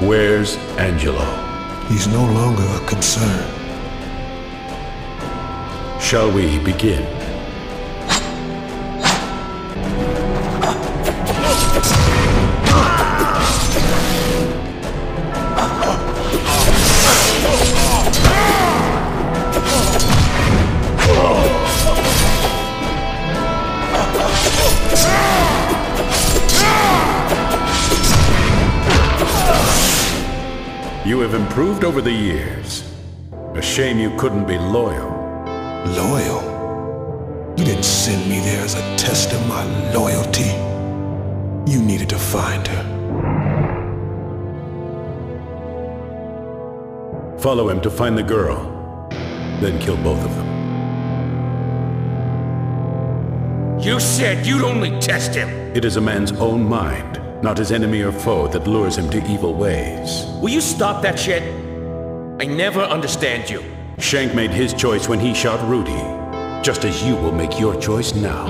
Where's Angelo? He's no longer a concern. Shall we begin? You have improved over the years. A shame you couldn't be loyal. Loyal? You didn't send me there as a test of my loyalty. You needed to find her. Follow him to find the girl, then kill both of them. You said you'd only test him. It is a man's own mind, not his enemy or foe, that lures him to evil ways. Will you stop that shit? I never understand you. Shank made his choice when he shot Rudy, just as you will make your choice now.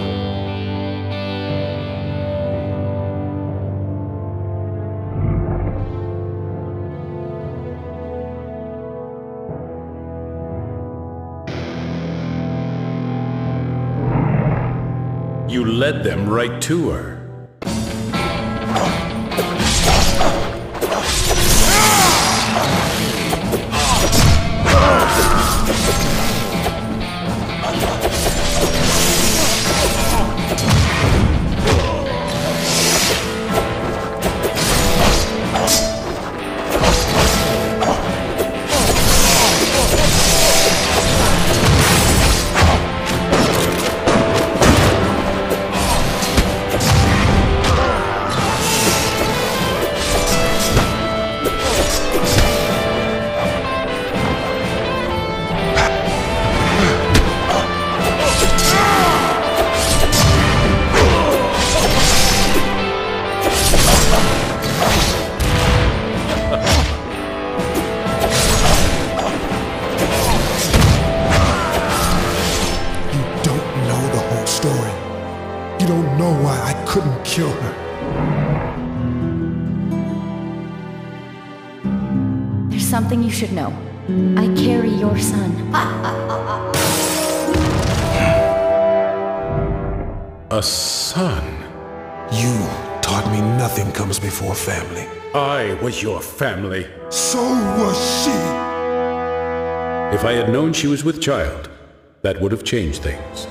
You led them right to her. You don't know why I couldn't kill her. There's something you should know. I carry your son. A son. You taught me nothing comes before family. I was your family. So was she. If I had known she was with child, that would have changed things.